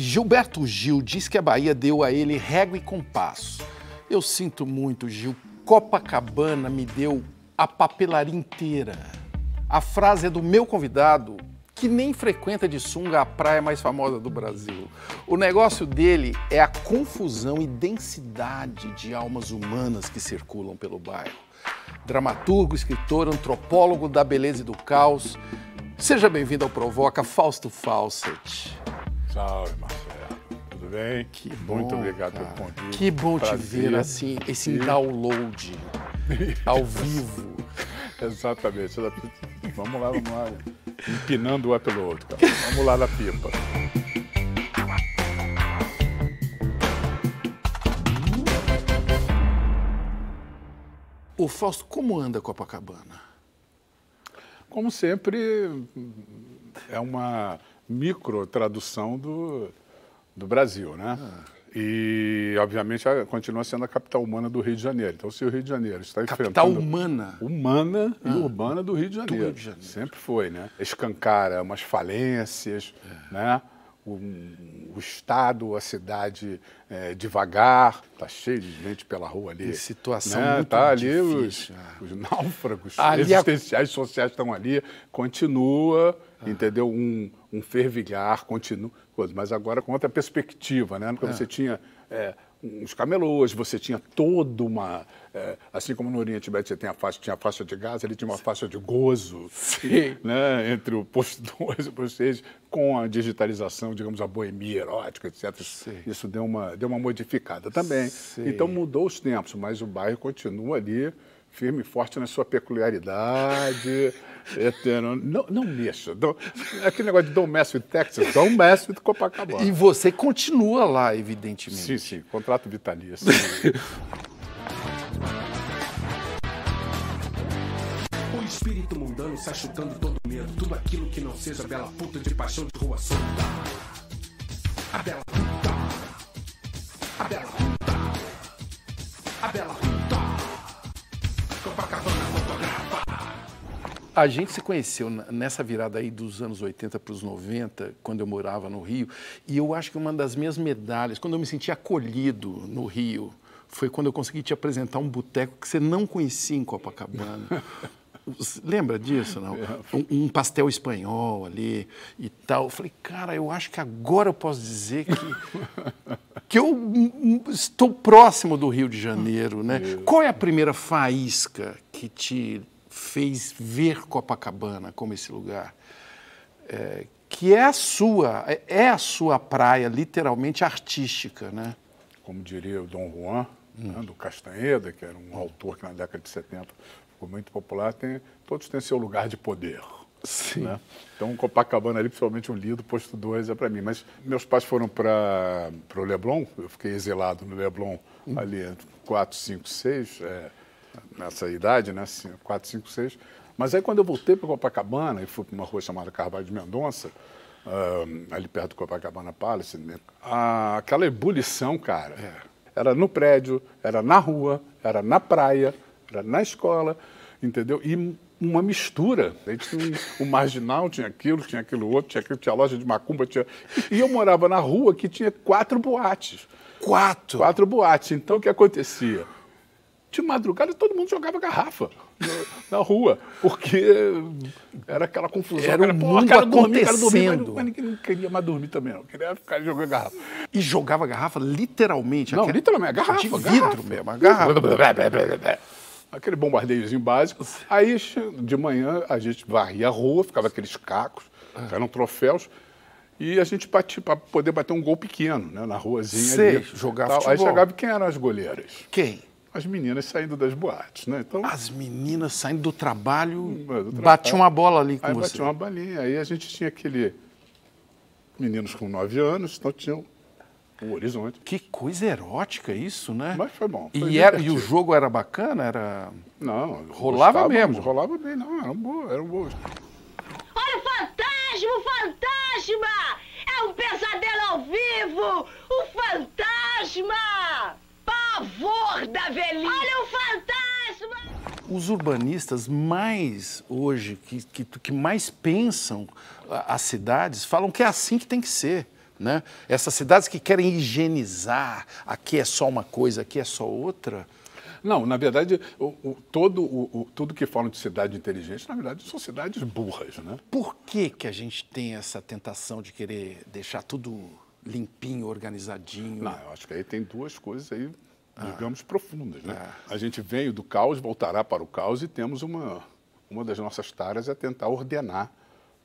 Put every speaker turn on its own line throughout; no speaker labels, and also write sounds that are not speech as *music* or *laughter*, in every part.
Gilberto Gil diz que a Bahia deu a ele régua e compasso. Eu sinto muito, Gil. Copacabana me deu a papelaria inteira. A frase é do meu convidado, que nem frequenta de sunga a praia mais famosa do Brasil. O negócio dele é a confusão e densidade de almas humanas que circulam pelo bairro. Dramaturgo, escritor, antropólogo da beleza e do caos. Seja bem-vindo ao Provoca, Fausto Fawcett.
Salve, Marcelo. Tudo bem?
Que bom,
Muito obrigado
cara.
pelo convite.
Que bom te
Prazer.
ver assim, esse
E-
download ao vivo. *laughs*
Exatamente. Vamos lá, vamos lá. Empinando o upload, cara. Vamos lá na pipa.
Ô Fausto, como anda Copacabana?
Como sempre, é uma micro tradução do, do Brasil, né? E, obviamente, a- continua sendo a capital humana do Rio de Janeiro. Então, se o Rio de Janeiro está
Capital
enfrentando...
humana.
humana e urbana do Rio de Janeiro.
Rio de Janeiro.
Sempre foi, né? Escancara umas falências,
É.
né? O, o Estado, a cidade é, devagar, tá cheio de gente pela rua ali.
Em situação
né?
muito
tá ali
difícil,
os, os *laughs* náufragos
Ali a-
existenciais sociais estão ali, continua, entendeu? Um, um fervilhar, continua, mas agora com outra perspectiva, né? Porque você tinha é, uns camelôs, você tinha toda uma. é, assim como no Oriente Médio você tem a faixa, tinha a faixa de gás, ele tinha uma faixa de gozo
Sim.
né, entre o posto *laughs* 2 e o posto 6, com a digitalização, digamos, a boemia erótica, etc.
Sim.
Isso deu uma, deu uma modificada também.
Sim.
Então mudou os tempos, mas o bairro continua ali, firme e forte na sua peculiaridade. eterno. Não, não mexa. Don't, aquele negócio de don't mess with Texas, don't mess with Copacabana.
E você continua lá, evidentemente.
Sim, sim, contrato vitalício. *laughs*
O espírito mundano sai chutando todo medo. Tudo aquilo que não seja bela puta de paixão de rua solta. A bela A
gente se conheceu nessa virada aí dos anos 80 para os 90, quando eu morava no Rio, e eu acho que uma das minhas medalhas, quando eu me senti acolhido no Rio, foi quando eu consegui te apresentar um boteco que você não conhecia em Copacabana. *laughs* Lembra disso, não? Um, um pastel espanhol ali e tal. Eu falei, cara, eu acho que agora eu posso dizer que, *laughs* que eu estou próximo do Rio de Janeiro, né? Qual é a primeira faísca que te fez ver Copacabana como esse lugar? É, que é a sua, é- é a sua praia, literalmente artística, né?
como diria o Dom Juan, né, do Castanheda, que era um autor que na década de 70 ficou muito popular, tem, todos têm seu lugar de poder.
Sim.
né? Então, Copacabana ali, principalmente o Lido, posto 2 é para mim. Mas meus pais foram para o Leblon, eu fiquei exilado no Leblon ali entre 4, 5, 6, é, nessa idade, né? 4, 5, 6. Mas aí quando eu voltei para Copacabana e fui para uma rua chamada Carvalho de Mendonça, ah, ali perto do Copacabana Palace, né? Ah, aquela ebulição, cara, era no prédio, era na rua, era na praia, era na escola, entendeu? E uma mistura. Aí tinha um- o marginal, tinha aquilo, tinha aquilo outro, tinha aquilo, tinha loja de macumba, tinha... E eu morava na rua que tinha quatro boates.
Quatro.
Quatro boates. Então o que acontecia? De madrugada todo mundo jogava garrafa na, rua, porque era aquela confusão.
Era um
Cara, pô,
mundo
quero dormir, quero dormir,
acontecendo.
mas, ninguém não queria mais dormir também, não. Queria ficar jogando garrafa.
E jogava garrafa literalmente.
Não,
aquele-
literalmente, garrafa.
De
garrafa.
vidro mesmo, a garrafa.
Aquele bombardeiozinho básico. Aí, de manhã, a gente varria a rua, ficava aqueles cacos, que eram troféus, e a gente batia para poder bater um gol pequeno, né, na ruazinha
Sei,
ali.
jogar
Tal. Aí
futebol.
chegava, quem eram as goleiras?
Quem?
As meninas saindo das boates, né? Então,
As meninas saindo do trabalho,
É, do
batiam uma bola ali com
aí
você.
batia uma balinha. Aí a gente tinha aquele... Meninos com nove anos, então tinham o horizonte.
Que coisa erótica isso, né?
Mas foi bom. foi
E, era- e o jogo era bacana? Era...
Não,
Rolava mesmo.
Rolava bem, não, eram boas, eram boas.
Olha o fantasma, o fantasma! É um pesadelo ao vivo! O fantasma! Pavor da velhice! Olha o fantasma!
Os urbanistas mais hoje, que, que, que mais pensam as cidades, falam que é assim que tem que ser. Né? Essas cidades que querem higienizar, aqui é só uma coisa, aqui é só outra.
Não, na verdade, o, o, todo, o, tudo que falam de cidade inteligente, na verdade, são cidades burras, né?
Por que, que a gente tem essa tentação de querer deixar tudo limpinho, organizadinho?
Não, eu acho que aí tem duas coisas aí, digamos, profundas, né? A gente veio do caos, voltará para o caos e temos uma, uma das nossas tareas é tentar ordenar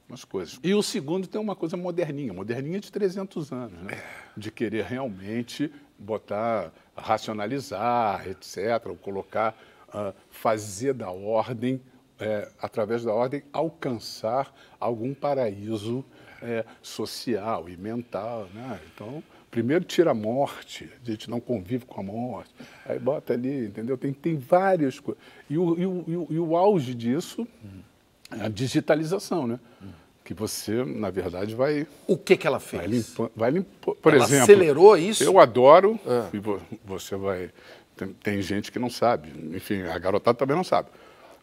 umas coisas. E o segundo tem uma coisa moderninha, moderninha de 300 anos, né? De querer realmente botar, racionalizar, etc., ou colocar, ah, fazer da ordem, eh, através da ordem, alcançar algum paraíso eh, social e mental, né? Então, primeiro tira a morte, a gente não convive com a morte, aí bota ali, entendeu? Tem, tem várias coisas. E o, e, o, e, o, o auge disso é a digitalização, né? Que você, na verdade, vai,
O que, que ela fez?
vai limpando. Vai por
Ela
exemplo,
acelerou isso?
Eu adoro,
Ah.
e vo- você vai. Tem, tem gente que não sabe, enfim, a garotada também não sabe.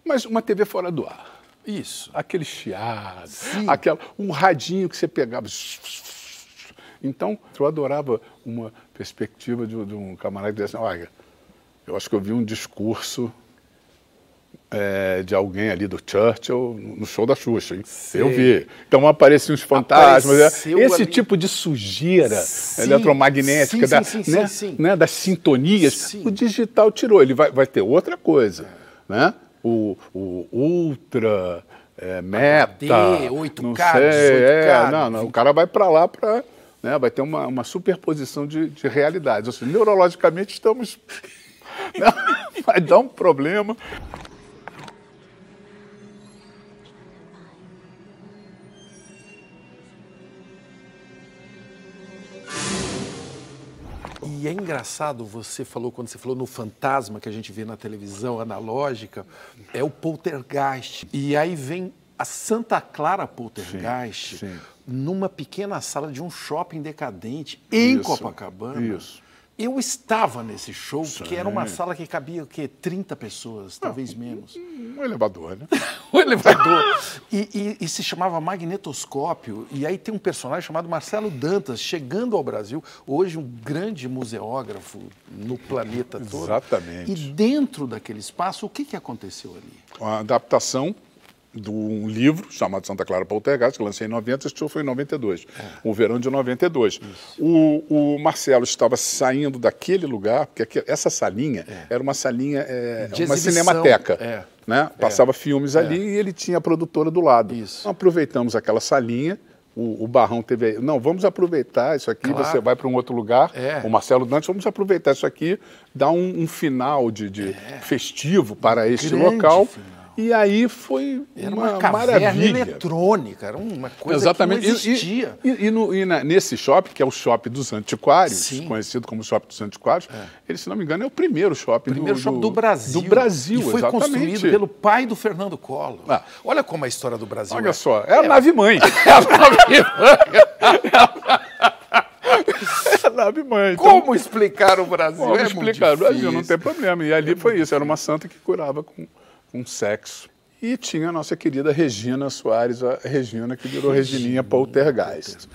Mas uma TV fora do ar.
Isso.
Aquele chiado, aquela, um radinho que você pegava. Então, eu adorava uma perspectiva de, de um camarada que dizia assim, olha, eu acho que eu vi um discurso é, de alguém ali do Churchill no show da Xuxa, hein? Eu vi. Então apareciam os fantasmas. é,
Apareceu
Esse
ali.
tipo de sujeira
Sim,
eletromagnética,
sim,
da,
sim, sim,
né,
sim, sim.
né, das sintonias,
Sim.
o digital tirou. Ele vai, vai ter outra coisa. Né? O, o Ultra, é, Meta.
8K,
não
18K,
sei, é, não, não,
20.
o cara vai para lá para. Né, vai ter uma, uma superposição de, de realidades. Ou seja, neurologicamente estamos. *laughs* vai dar um problema.
E é engraçado, você falou, quando você falou no fantasma que a gente vê na televisão analógica, é o poltergeist. E aí vem a Santa Clara Poltergeist
Sim, sim.
numa pequena sala de um shopping decadente em
Isso,
Copacabana.
isso.
Eu estava nesse show, que era uma
Sim.
sala que cabia o quê? 30 pessoas, talvez menos.
Um elevador, né?
o *laughs* elevador. E, e- e se chamava Magnetoscópio. E aí tem um personagem chamado Marcelo Dantas, chegando ao Brasil, hoje um grande museógrafo no planeta todo.
Exatamente.
E dentro daquele espaço, o que, que aconteceu ali?
Uma adaptação de um livro chamado Santa Clara Poltergeist, que lancei em 90, esse show foi em 92,
É.
o verão de 92. O, o Marcelo estava saindo daquele lugar, porque aqui- essa salinha era uma salinha, é, uma cinemateca.
é.
Né? Passava filmes ali e ele tinha a produtora do lado.
Isso.
Então, aproveitamos aquela salinha. O, o Barrão teve. Não, vamos aproveitar isso aqui.
Claro.
Você vai para um outro lugar.
É.
O Marcelo Dantes, vamos aproveitar isso aqui, dar um, um final de, de festivo para este
É. Grande
local.
final.
E aí foi
Era
uma,
uma,
maravilha.
eletrônica, era uma coisa
Exatamente.
que não existia.
E, e- e no- e na- nesse shopping, que é o shopping dos antiquários,
Sim.
conhecido como shopping dos antiquários, ele, se não me engano, é o primeiro shopping,
Primeiro
do,
shopping do Brasil.
Do Brasil,
E foi
exatamente.
construído pelo pai do Fernando Collor.
Ah.
Olha como a história do Brasil
Olha
é.
só, é a nave-mãe. *laughs* é a nave-mãe. Então,
Como explicar o Brasil?
Vamos
é
explicar. O Brasil não tem problema. E ali foi isso, era uma santa que curava com, com sexo. E tinha a nossa querida Regina Soares, a Regina, que virou Regininha Poltergeist.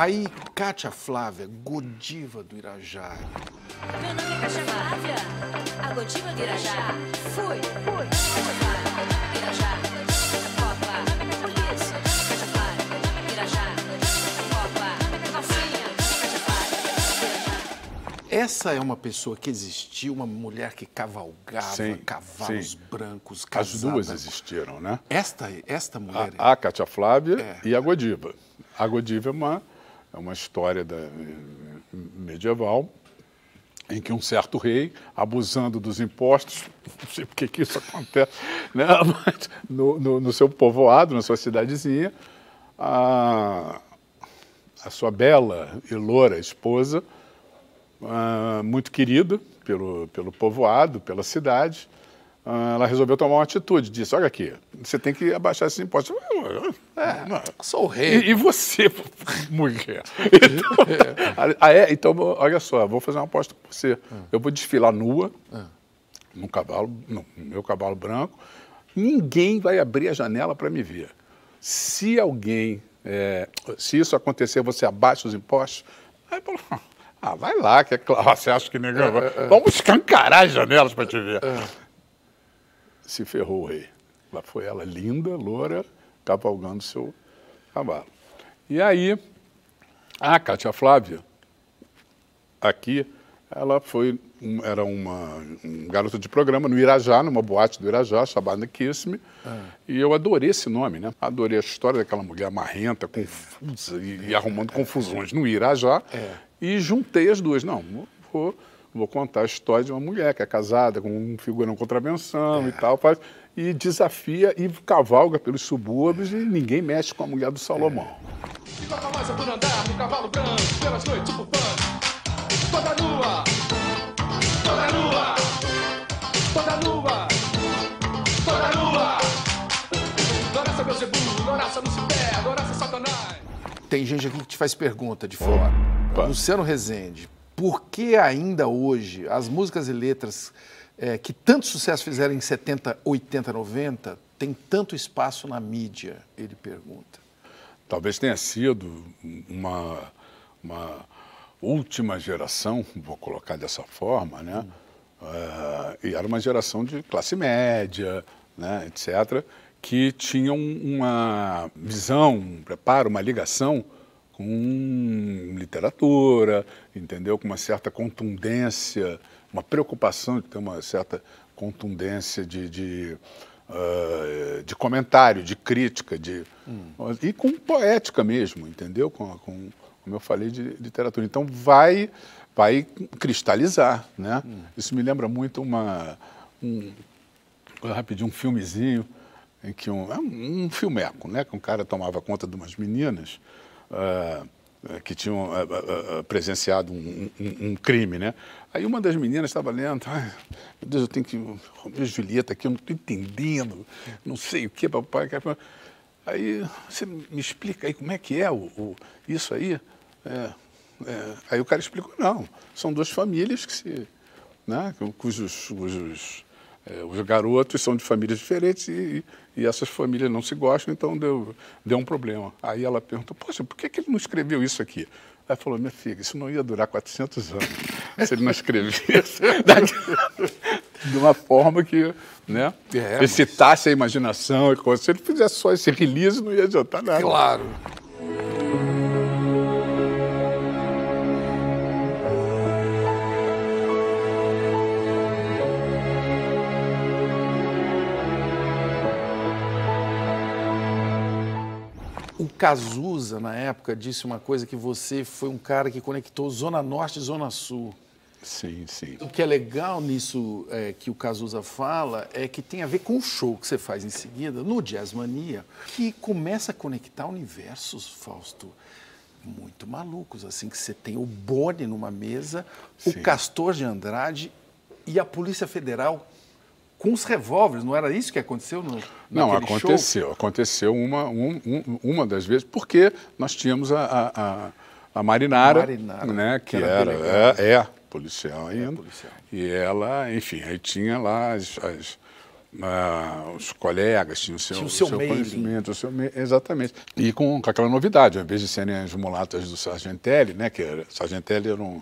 Aí, Cátia Flávia, Godiva do Irajá.
Meu nome é Caixa Flávia, a Godiva do Irajá. Fui, fui. Irajá, Copa, Flávia, Irajá, Copa, calcinha. Flávia.
Essa é uma pessoa que existiu, uma mulher que cavalgava
Sim,
cavalos
sim.
brancos,
As
casada.
duas existiram, né?
Esta, esta mulher.
A, a Cátia Flávia
É.
e a Godiva. A Godiva é uma, é uma história da, medieval em que um certo rei, abusando dos impostos, *laughs* não sei por que isso acontece, né? *laughs* Mas no, no- no seu povoado, na sua cidadezinha, a, a sua bela e loura esposa, ah, muito querida pelo, pelo povoado, pela cidade, ela resolveu tomar uma atitude. Disse, olha aqui, você tem que abaixar esses impostos. É, não.
Sou o rei.
E, e você, *laughs* mulher? *laughs* Então, *laughs* ah, é? então, olha só, vou fazer uma aposta com você. Eu vou desfilar nua, no cavalo, no meu cavalo branco. Ninguém vai abrir a janela para me ver. Se alguém, é, se isso acontecer, você abaixa os impostos. Aí falou, ah, vai lá, que é claro, você acha que ninguém vai. Vamos escancarar as janelas para te ver. Se ferrou o rei. Lá foi ela, linda, loura, cavalgando seu cavalo. E aí, a Cátia Flávia, aqui, ela foi, um- era uma um garota de programa no Irajá, numa boate do Irajá, chamada Kiss Me, e eu adorei esse nome, né? Adorei a história daquela mulher marrenta, confusa e, e arrumando confusões no Irajá, e juntei as duas. Não, vou, vou contar a história de uma mulher que é casada com um figurão contravenção e tal, faz, e desafia e cavalga pelos subúrbios e ninguém mexe com a mulher do Salomão.
Toca mais é por andar no cavalo branco pelas noites funk. Toda nua, toda nua, toda nua, toda nua. Doraça Beuzebu, Doraça Lucifer, Doraça Satanás.
Tem gente aqui que te faz pergunta de fora.
Opa.
Luciano Rezende, por que ainda hoje as músicas e letras eh, que tanto sucesso fizeram em 70, 80, 90 tem tanto espaço na mídia? Ele pergunta.
Talvez tenha sido uma, uma última geração, vou colocar dessa forma, né? Eh, e era uma geração de classe média, né, etc., que tinham uma visão, um preparo, uma ligação com literatura, entendeu? Com uma certa contundência, uma preocupação de ter uma certa contundência de, de, ah, de comentário, de crítica, de, e com poética mesmo, entendeu? Com, com, como eu falei, de literatura. Então vai, vai cristalizar, né? Isso me lembra muito uma, um, rapidinho, um filmezinho em que um, é um, um filmeco, né? Que um cara tomava conta de umas meninas ah, que tinham ah, ah, presenciado um, um- um crime, né? Aí uma das meninas estava lendo, ai, meu Deus, eu tenho que Romeu Julieta aqui, eu não estou entendendo, não sei o que, papai. que- Aí você me explica aí como é que é o, o- isso aí. É, é. Aí o cara explicou, não, são duas famílias que se, né, cujos, cujos é, os garotos são de famílias diferentes e, e essas famílias não se gostam, então deu, deu um problema. Aí ela perguntou, poxa, por que, que ele não escreveu isso aqui? Aí falou, minha filha, isso não ia durar 400 anos *laughs* se ele não escrevesse *laughs* de uma forma que né,
É, mas-
excitasse a imaginação e coisa. Se ele fizesse só esse release, não ia adiantar nada.
Claro. Cazuza, na época, disse uma coisa que você foi um cara que conectou Zona Norte e Zona Sul.
Sim, sim.
O que é legal nisso é, que o Cazuza fala é que tem a ver com o show que você faz em seguida, no Jazz Mania, que começa a conectar universos, Fausto, muito malucos. Assim, que você tem o Boni numa mesa,
Sim.
o Castor de Andrade e a Polícia Federal com os revólveres. Não era isso que aconteceu no
Não,
naquele show?
aconteceu. Aconteceu uma, um- um- uma das vezes, porque nós tínhamos a, a, a- a Marinara,
Marinara,
né, que
que era
era, é, é policial ainda.
policial.
E ela, enfim, aí tinha lá as, as, ah, os colegas, tinha o seu,
Tinha o seu mailing.
conhecimento, o seu me- exatamente. E com, com aquela novidade, ao invés de serem as mulatas do Sargentelli, né, que era, Sargentelli era um,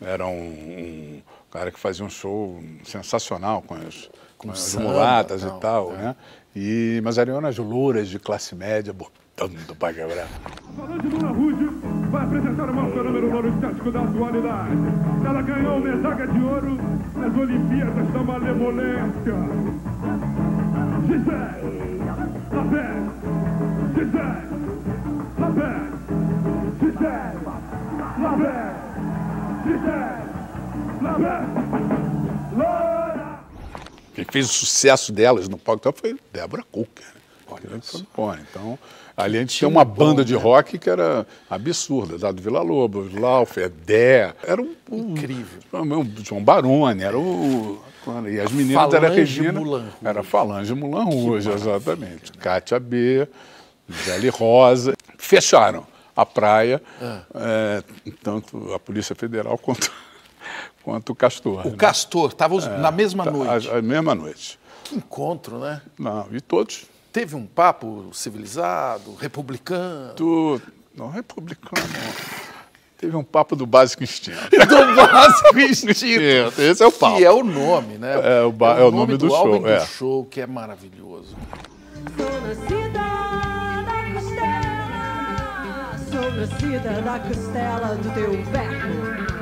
era um, um cara que fazia um show sensacional com as, com as
samba,
mulatas
tal,
e tal,
é.
né? E, mas eram as louras de classe média botando pra quebrar.
Falante Lula Rude vai apresentar o maior fenômeno humorístico da atualidade. Ela ganhou medalha de ouro nas Olimpíadas da Malemolência. Gisele. Gisele Labé. Gisele Labé. Gisele Labé. Loura!
Quem fez o sucesso delas no palco então, foi Débora Cooker. né? Cone. Então, ali a gente tinha uma banda de rock que era absurda. Dado Vila Lobos, Laufer, Dé. Era um, um-
Incrível.
um João Baroni, era o... E as meninas era Regina.
Rouge.
Era Falange Mulan Rouge, exatamente. Cátia B, Zélie Rosa. Fecharam a praia,
Ah.
é, tanto a Polícia Federal quanto, quanto o Castor.
O
né?
Castor, estava na mesma
Tá,
noite.
A, a mesma noite.
Que encontro, né?
Não, e todos
Teve um papo civilizado, republicano.
do. Não, republicano. Teve um papo do básico instinto. *laughs*
Do básico *laughs* instinto.
Esse é o papo.
Que é o nome, né?
É, o ba- é o nome do
álbum
show,
do
é.
show, que é maravilhoso.
Sou nascida da costela, sou nascida da costela do teu verbo.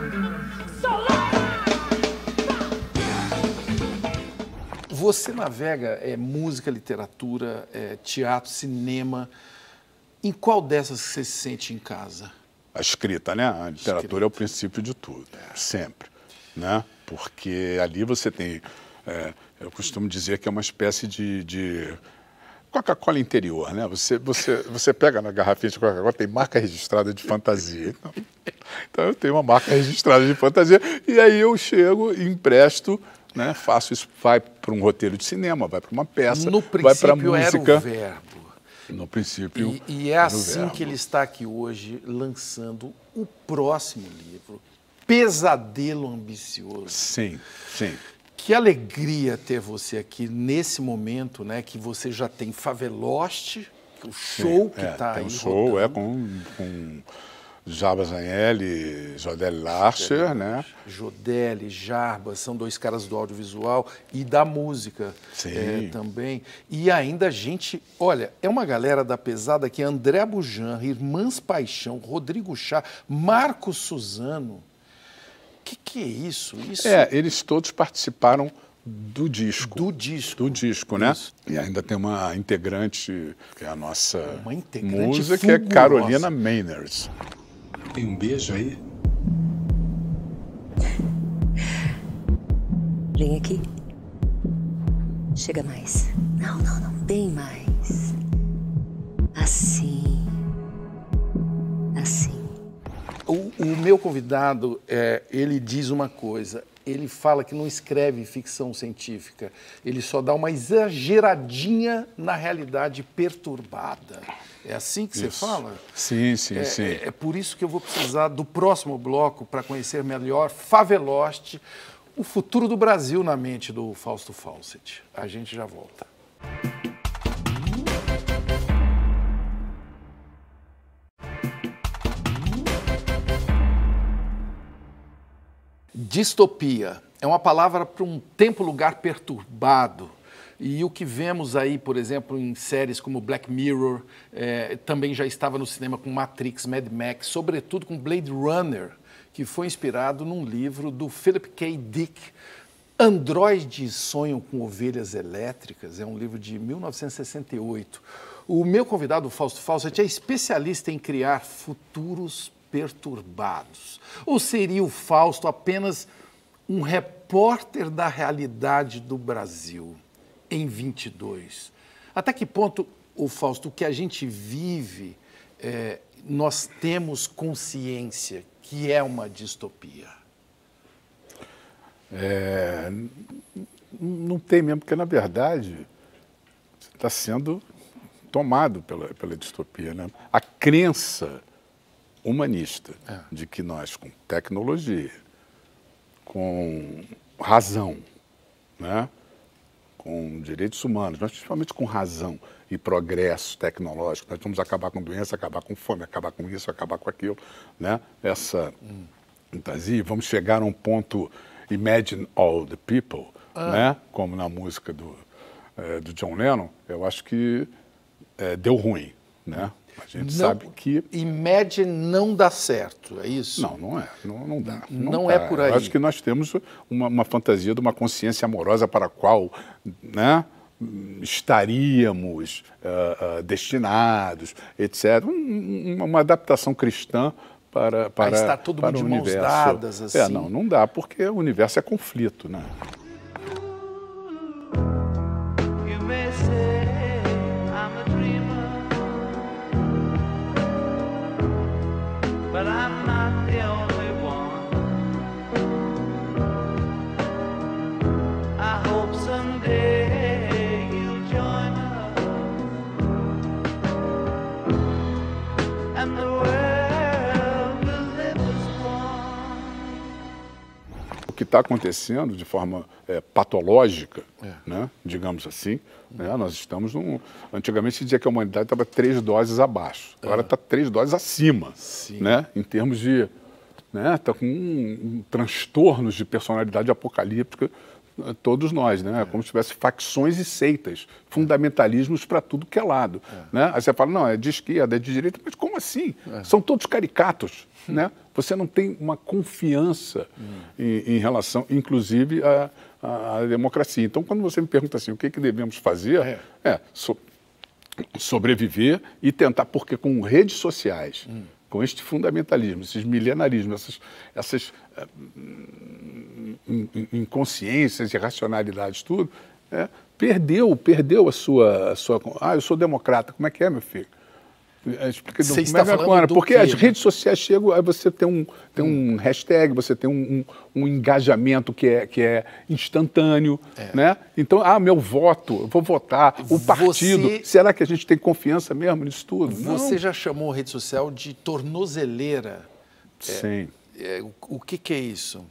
Você navega é, música, literatura, é, teatro, cinema. Em qual dessas você se sente em casa?
A escrita, né? A literatura é o princípio de tudo, sempre, né? Porque ali você tem, é, eu costumo dizer que é uma espécie de, de Coca-Cola interior, né? Você, você, você pega na garrafinha de Coca-Cola, tem marca registrada de fantasia. Então, então eu tenho uma marca registrada de fantasia e aí eu chego e empresto, né? Faço isso, vai para um roteiro de cinema, vai para uma peça,
no
vai para
princípio era
música.
o verbo.
No princípio.
E, e é assim
verbo.
que ele está aqui hoje, lançando o próximo livro, Pesadelo Ambicioso.
Sim, sim.
Que alegria ter você aqui nesse momento, né? Que você já tem Faveloste, o show que
é,
está
tem
aí
um show, é,
rodando.
com, com Jabba Zanelli, Jodelle Larcher, né?
Jodelli, Jarbas, são dois caras do audiovisual e da música
Sim.
é, também. E ainda gente, olha, é uma galera da pesada aqui, André Bujan, Irmãs Paixão, Rodrigo Chá, Marcos Suzano. Que que é isso? Isso
É, eles todos participaram do disco.
do disco.
Do disco, né?
Isso.
E ainda tem uma integrante, que é a nossa
Uma integrante
musa, que é. Carolina Maynard.
Tem um beijo aí?
Vem aqui. Chega mais. Não, não, não. Bem mais. Assim. Assim.
O, o meu convidado, é, ele diz uma coisa. Ele fala que não escreve ficção científica. Ele só dá uma exageradinha na realidade perturbada. É assim que você fala?
Sim, sim,
É,
sim.
é- é por isso que eu vou precisar do próximo bloco para conhecer melhor Faveloste, o futuro do Brasil na mente do Fausto Fawcett. A gente já volta. Distopia é uma palavra para um tempo-lugar perturbado. E o que vemos aí, por exemplo, em séries como Black Mirror, eh, também já estava no cinema com Matrix, Mad Max, sobretudo com Blade Runner, que foi inspirado num livro do Philip K. Dick, Androides Sonham com Ovelhas Elétricas, é um livro de 1968. O meu convidado, Fausto Fawcett, é especialista em criar futuros perturbados. Ou seria o Fausto apenas um repórter da realidade do Brasil em 22? Até que ponto, o Fausto, o que a gente vive, eh, nós temos consciência que é uma distopia?
É, não tem mesmo, porque na verdade está sendo tomado pela, pela distopia. Né? A crença humanista de que nós, com tecnologia, com razão, né? com direitos humanos, mas principalmente com razão e progresso tecnológico, nós vamos acabar com doença, acabar com fome, acabar com isso, acabar com aquilo. Né? Essa fantasia, vamos chegar a um ponto Imagine All the People, né? como na música do, eh, do John Lennon, eu acho que eh, deu ruim. Né? A gente sabe que
Imagine não dá certo, é isso?
não, não é. Não, não dá.
Não
dá.
é por aí.
Eu acho que nós temos uma, uma fantasia de uma consciência amorosa para a qual né, estaríamos ah, ah, destinados, etc. Um- um- uma adaptação cristã para, para,
estar todo
para
mundo
o
de mãos
universo.
dadas,
É,
assim.
não, não dá, porque o universo é conflito, né? Está acontecendo de forma é, patológica, né, digamos assim. Né, nós estamos num. Antigamente se dizia que a humanidade estava três doses abaixo, agora está três doses acima, né, em termos de. Está com um, um transtornos de personalidade apocalíptica eh, todos nós, né? Como se tivesse facções e seitas, fundamentalismos para tudo que é lado, né? Aí você fala, não, é de esquerda, é de direita, mas como assim? São todos caricatos, né? Você não tem uma confiança em, em relação, inclusive, à, democracia. Então, quando você me pergunta assim, o que, que devemos fazer, é, so- sobreviver e tentar, porque com redes sociais, com este fundamentalismo, esses milenarismos, essas, essas eh, in- in- inconsciências e racionalidades, tudo, é, perdeu, perdeu a sua, a sua. Ah, eu sou democrata. Como é que é, meu filho? É, Explica
Você
como
está
é que é
falando
agora? Porque
quê?
as redes sociais chegam, aí você tem um, tem um hashtag, você tem um, um, um engajamento que é, que é instantâneo, né? Então, ah, meu voto, eu vou votar, o partido,
Você-
será que a gente tem confiança mesmo nisso tudo? Não.
Você já chamou a rede social de tornozeleira.
Sim.
É, o, o que, que é isso?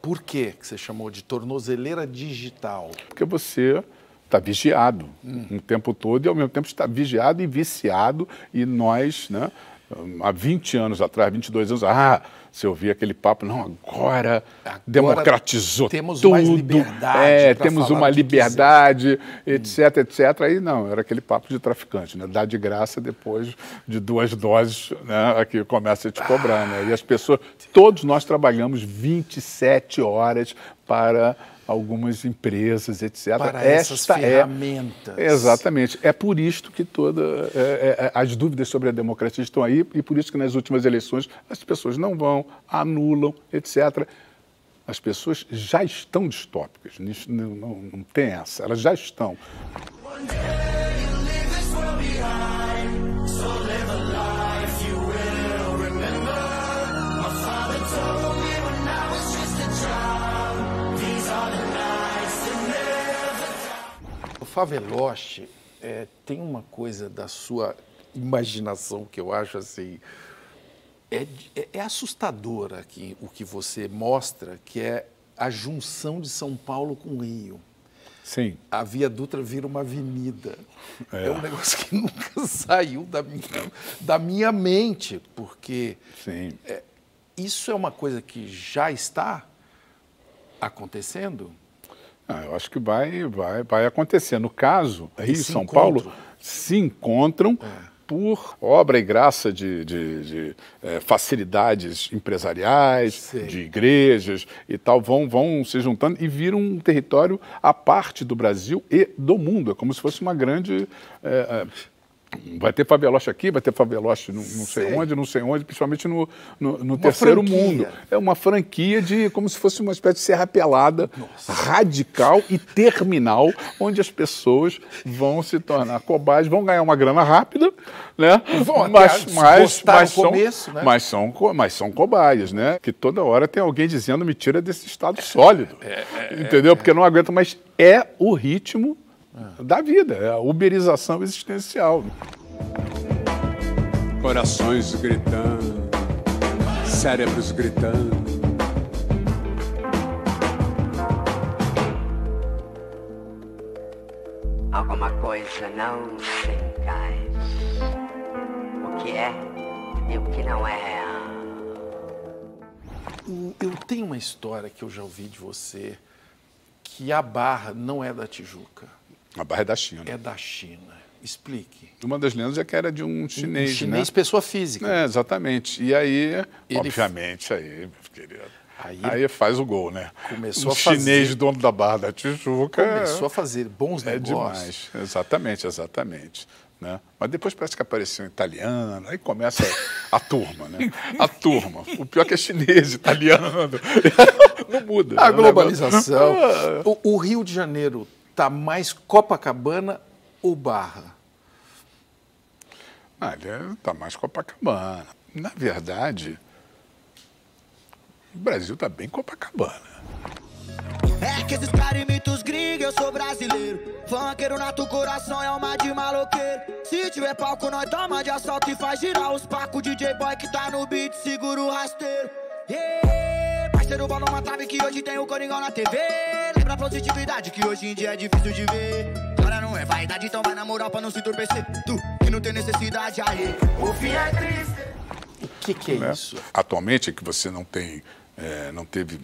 Por que que você chamou de tornozeleira digital?
Porque você está vigiado
Hum.
o tempo todo e, ao mesmo tempo, está vigiado e viciado. E nós, né, há 20 anos atrás, 22 anos, ah, se eu ouvir aquele papo, não, agora,
Agora
democratizou
temos
tudo.
mais liberdade
É, temos uma liberdade, etc, etc. Aí não, era aquele papo de traficante, né? Dá de graça depois de duas doses, né? Aqui começa a te cobrar, né? E as pessoas, todos nós trabalhamos 27 horas para algumas empresas, etc.
Para essas
Esta é-
ferramentas.
Exatamente. É por isto que todas as dúvidas sobre a democracia estão aí e por isso que nas últimas eleições as pessoas não vão, anulam, etc. As pessoas já estão distópicas, não, não, não tem essa, elas já estão.
O Faveloche é, tem uma coisa da sua imaginação que eu acho assim. É, é- é assustadora aqui o que você mostra, que é a junção de São Paulo com Rio.
Sim.
A Via Dutra vira uma avenida. É, um negócio que *laughs* nunca saiu da minha, da minha mente, porque
Sim.
isso é uma coisa que já está acontecendo.
Ah, eu acho que vai, vai, vai acontecer. No caso, Rio e São
encontram.
Paulo se encontram por obra e graça de, de- de, eh, facilidades empresariais,
Sei.
de igrejas e tal, vão, vão se juntando e viram um território à parte do Brasil e do mundo. É como se fosse uma grande. eh, eh, Vai ter faveloche aqui, vai ter faveloche não, não sei onde, não sei onde, principalmente no, no, no terceiro
franquia.
mundo. É uma franquia de como se fosse uma espécie de serra pelada radical e terminal, onde as pessoas vão se tornar cobaias, vão ganhar uma grana rápida, né?
Vão até
mas, mas,
gostar
mas,
no
são,
começo, né?
mas, são, mas são cobaias, né? Que toda hora tem alguém dizendo me tira desse estado sólido. entendeu? Porque não aguenta, mas é o ritmo da vida, é a uberização existencial.
Corações gritando, cérebros gritando.
Alguma coisa não se encaixa. O que é e o que não é real.
Eu tenho uma história que eu já ouvi de você, que a barra não é da Tijuca,
A barra é da China.
é da China. Explique.
Uma das lendas é que era de um chinês,
um chinês,
né?
pessoa física.
É, exatamente. E aí,
Ele-
obviamente, aí, meu querido,
Aí
aí, faz o gol, né?
começou
um
a fazer-
chinês dono da Barra da Tijuca
Começou
é,
a fazer bons
é
negócios.
demais. Exatamente, exatamente. Né? Mas depois parece que apareceu um italiano, aí começa a turma, né? A turma. O pior é que é chinês, italiano. *laughs* Não muda.
A
né?
Globalização.
negócio-
O, o Rio de Janeiro está mais Copacabana ou Barra?
Ah, ele está mais Copacabana. Na verdade, o Brasil está bem Copacabana.
É que esses caras imitam os gringos, eu sou brasileiro. Funkeiro na tu coração é uma de maloqueiro. Se tiver palco, nós toma de assalto e faz girar os pacos. DJ boy que tá no beat, segura o rasteiro. Yeah, parceiro bola uma trave que hoje tem o Coringão na TV. Lembra a positividade que hoje em dia é difícil de ver. Agora não é vaidade, então vai na moral pra não se entorpecer. Tu, que não tem necessidade aí. O fim é triste.
O que, que é
né?
isso?
Atualmente, que você não tem, é, não teve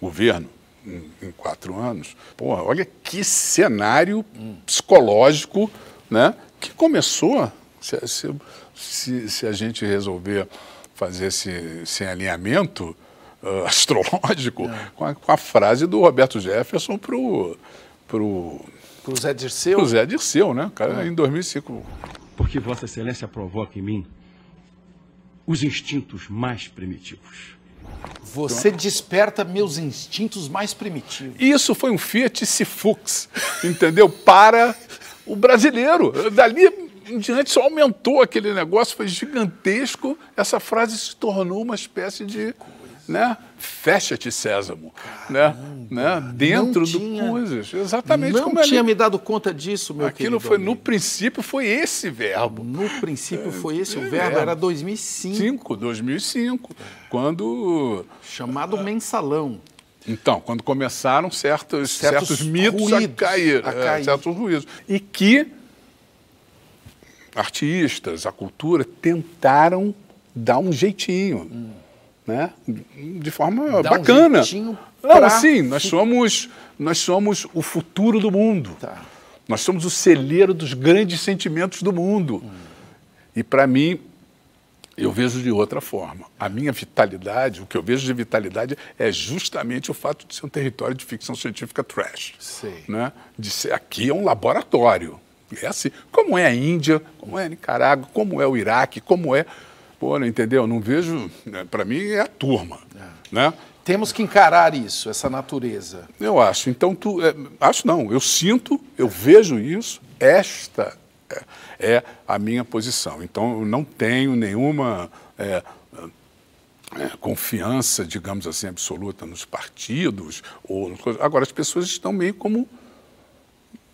governo em, em quatro anos, porra, olha que cenário psicológico, né? Que começou, se, se, se- se a gente resolver fazer esse, esse alinhamento ah, *laughs* astrológico, com, a, com a frase do Roberto Jefferson pro, pro,
Pro Zé Dirceu?
pro Zé Dirceu, né? O Cara, em 2005.
Porque Vossa Excelência provoca em mim os instintos mais primitivos.
Você desperta meus instintos mais primitivos.
Isso foi um Fiat Sifux, entendeu? Para o brasileiro. Dali em diante só aumentou aquele negócio, foi gigantesco. Essa frase se tornou uma espécie de. Né? Fecha-te, Sésamo. Né? Né? Dentro
Não
do
tinha-
coisas. Exatamente
Não
como é
tinha
ali.
me dado conta disso, meu
Aquilo
querido
foi, no
amigo.
princípio, foi esse verbo.
No princípio foi esse o
É,
verbo,
é.
era 2005,
5, 2005, quando
chamado mensalão.
Então, quando começaram certos,
Certos
certos, mitos
ruídos
a cair,
a
é,
cair.
certos ruídos. E que artistas, a cultura, tentaram dar um jeitinho, né? de forma
um
bacana. Não,
pra-
assim, nós somos, nós somos o futuro do mundo.
Tá.
Nós somos o celeiro dos grandes sentimentos do mundo. E para mim, eu vejo de outra forma. A minha vitalidade, o que eu vejo de vitalidade é justamente o fato de ser um território de ficção científica trash.
Sei.
Né? De ser, aqui é um laboratório. É assim, como é a Índia, como é a Nicarágua, como é o Iraque, como é. Pô, não entendeu? Não vejo. Para mim é a turma. Né?
Temos que encarar isso, essa natureza.
Eu acho. Então, tu, é, acho não, eu sinto, eu vejo isso, esta é, é a minha posição. Então, eu não tenho nenhuma é, é, confiança, digamos assim, absoluta nos partidos. Ou, agora, as pessoas estão meio como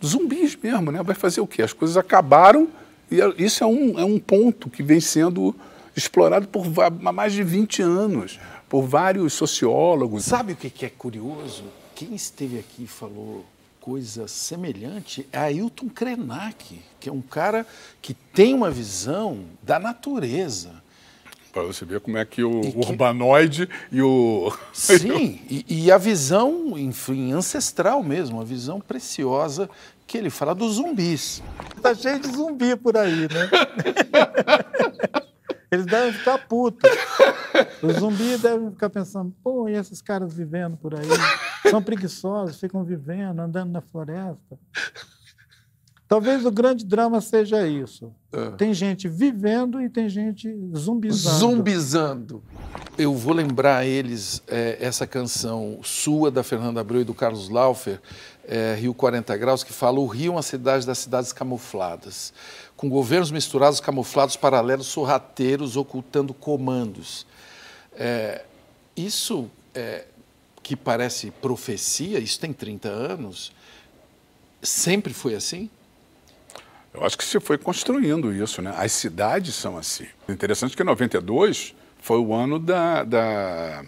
zumbis mesmo, né? Vai fazer o quê? As coisas acabaram e é- isso é um, é um ponto que vem sendo explorado por há mais de 20 anos, por vários sociólogos.
Sabe o que é curioso? Quem esteve aqui e falou coisa semelhante é Ailton Krenak, que é um cara que tem uma visão da natureza.
Para você ver como é que o
E que-
urbanoide *laughs* e o.
Sim, e, e a visão, enfim, ancestral mesmo, a visão preciosa que ele fala dos zumbis.
Tá cheio de zumbi por aí, né? *laughs* Eles devem ficar putos. *laughs* Os zumbis devem ficar pensando, pô, e esses caras vivendo por aí? São preguiçosos, ficam vivendo, andando na floresta. Talvez o grande drama seja isso. Tem gente vivendo e tem gente zumbizando.
Zumbizando. Eu vou lembrar a eles eh, essa canção sua, da Fernanda Abreu e do Carlos Laufer, eh, Rio 40 Graus, que fala o Rio é uma cidade das cidades camufladas, com governos misturados, camuflados, paralelos, sorrateiros, ocultando comandos. Eh, isso eh, que parece profecia, isso tem 30 anos, sempre foi assim?
Eu acho que se foi construindo isso, né? As cidades são assim. Interessante que 92 foi o ano da. Da,